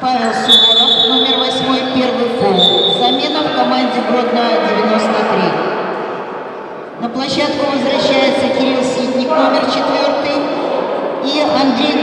Павел Суворов, номер 8, первый фол. Замена в команде Гродно 93. На площадку возвращается Кирилл Ситник, номер 4. и Андрей